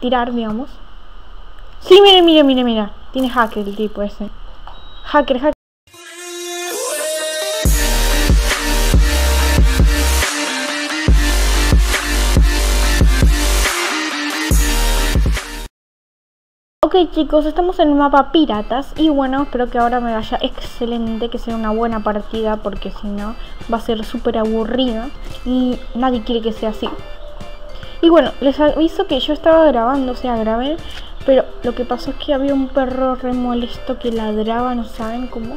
tirar, digamos. Sí, mire, mire, mire, mira. Tiene hacker el tipo ese. Hacker, hacker. Ok chicos, estamos en el mapa piratas y bueno, espero que ahora me vaya excelente, que sea una buena partida porque si no va a ser súper aburrida y nadie quiere que sea así. Y bueno, les aviso que yo estaba grabando, o sea, grabé, pero lo que pasó es que había un perro re molesto que ladraba, no saben cómo.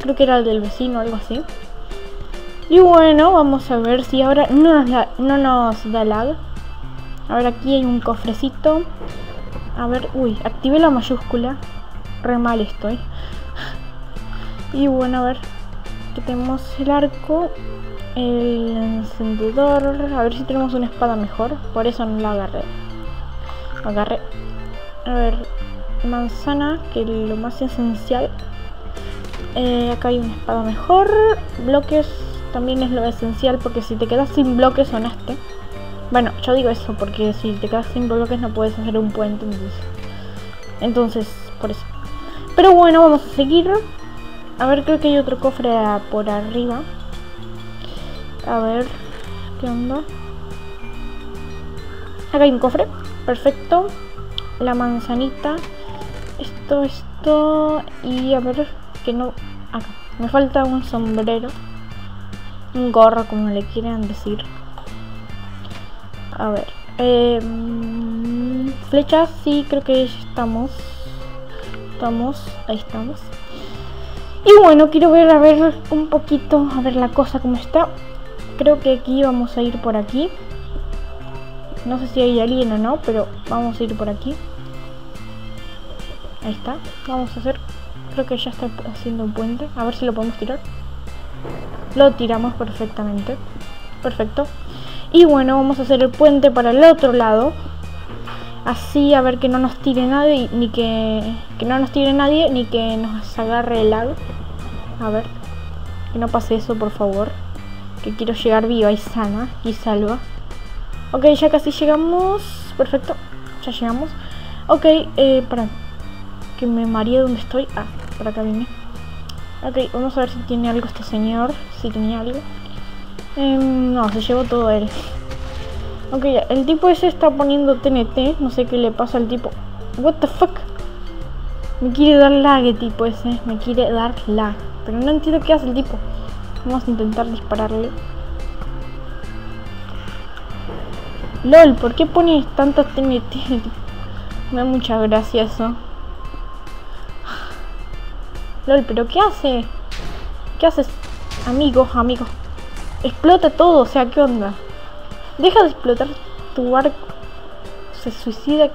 Creo que era el del vecino o algo así. Y bueno, vamos a ver si ahora no nos, da, no nos da lag. A ver, aquí hay un cofrecito. A ver, uy, activé la mayúscula. Re mal estoy. Y bueno, a ver. Aquí tenemos el arco. El encendedor. A ver si tenemos una espada mejor. Por eso no la agarré. Agarré. A ver. Manzana, que es lo más esencial. Eh, acá hay una espada mejor. Bloques también es lo esencial porque si te quedas sin bloques sonaste. Bueno, yo digo eso porque si te quedas sin bloques no puedes hacer un puente, entonces, entonces por eso. Pero bueno, vamos a seguir. A ver, creo que hay otro cofre por arriba. A ver, ¿qué onda? Acá hay un cofre, perfecto. La manzanita. Esto, esto. Y a ver, que no... Acá. Me falta un sombrero. Un gorro, como le quieran decir. A ver. Eh, flechas, sí, creo que estamos. Estamos, ahí estamos. Y bueno, quiero ver, a ver un poquito, a ver la cosa como está. Creo que aquí vamos a ir por aquí. No sé si hay alguien o no, pero vamos a ir por aquí. Ahí está. Vamos a hacer... Creo que ya está haciendo un puente. A ver si lo podemos tirar. Lo tiramos perfectamente. Perfecto. Y bueno, vamos a hacer el puente para el otro lado. Así a ver que no nos tire nadie, ni que, que no nos tire nadie, ni que nos agarre el lago. A ver, que no pase eso, por favor. Que quiero llegar viva y sana y salva. Ok, ya casi llegamos. Perfecto, ya llegamos. Ok, eh, para que me mareé donde estoy. Ah, por acá vine. Ok, vamos a ver si tiene algo este señor. Si tenía algo. Eh, no, se llevó todo él. Ok, el tipo ese está poniendo TNT. No sé qué le pasa al tipo. What the fuck? Me quiere dar lag tipo ese. Me quiere dar lag. Pero no entiendo qué hace el tipo. Vamos a intentar dispararle. LOL, ¿por qué pones tantas TNT? Me da mucha gracia eso. LOL, ¿pero qué hace? ¿Qué haces? Amigos, amigos. Explota todo, o sea, ¿qué onda? Deja de explotar tu barco. Se suicida.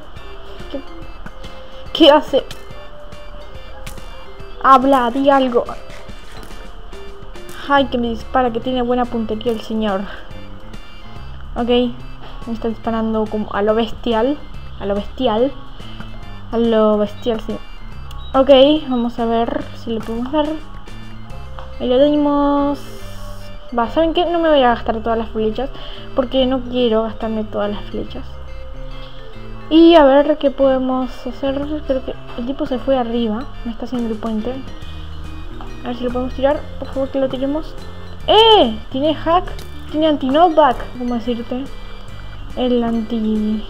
¿Qué, ¿Qué hace? Habla, di algo. Ay, que me dispara, que tiene buena puntería el señor. Ok, me está disparando como a lo bestial. A lo bestial. A lo bestial, sí. Ok, vamos a ver si le podemos dar. Ahí lo tenemos. Va, ¿saben qué? No me voy a gastar todas las flechas porque no quiero gastarme todas las flechas. Y a ver qué podemos hacer. Creo que el tipo se fue arriba. Me está haciendo el puente. A ver si lo podemos tirar. Por favor que lo tiremos. ¡Eh! Tiene hack. Tiene anti-knockback. ¿Cómo decirte? El anti...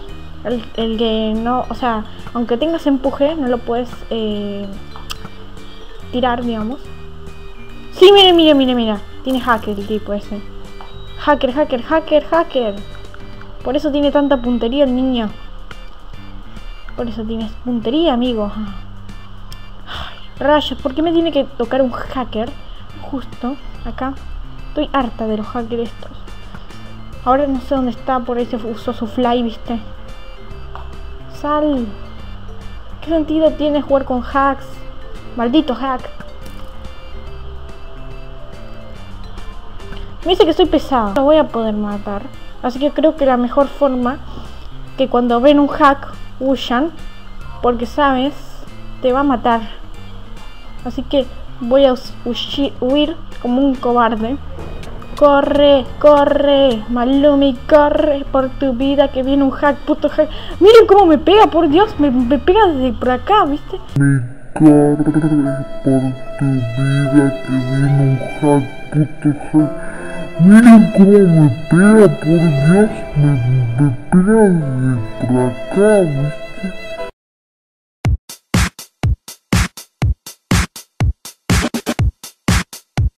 El, el, que no... O sea, aunque tengas empuje, no lo puedes eh, tirar, digamos. Sí, mire, mire, mire, mira. Tiene hacker el tipo ese. Hacker, hacker, hacker, hacker. Por eso tiene tanta puntería el niño. Por eso tienes puntería, amigo. Ay, rayos, ¿por qué me tiene que tocar un hacker? Justo acá. Estoy harta de los hackers estos. Ahora no sé dónde está, por ahí se usó su fly, ¿viste? Sal. ¿Qué sentido tiene jugar con hacks? Maldito hack. Me dice que soy pesado. Lo voy a poder matar. Así que creo que la mejor forma que cuando ven un hack huyan. Porque sabes, te va a matar. Así que voy a huir como un cobarde. corre, corre, Malumi, corre por tu vida que viene un hack, puto hack. Miren cómo me pega, por Dios, me, me pega desde por acá, ¿viste? Me corre por tu vida que viene un hack, puto hack. Miren cómo me pega, por Dios, me, me pega desde por acá, ¿viste?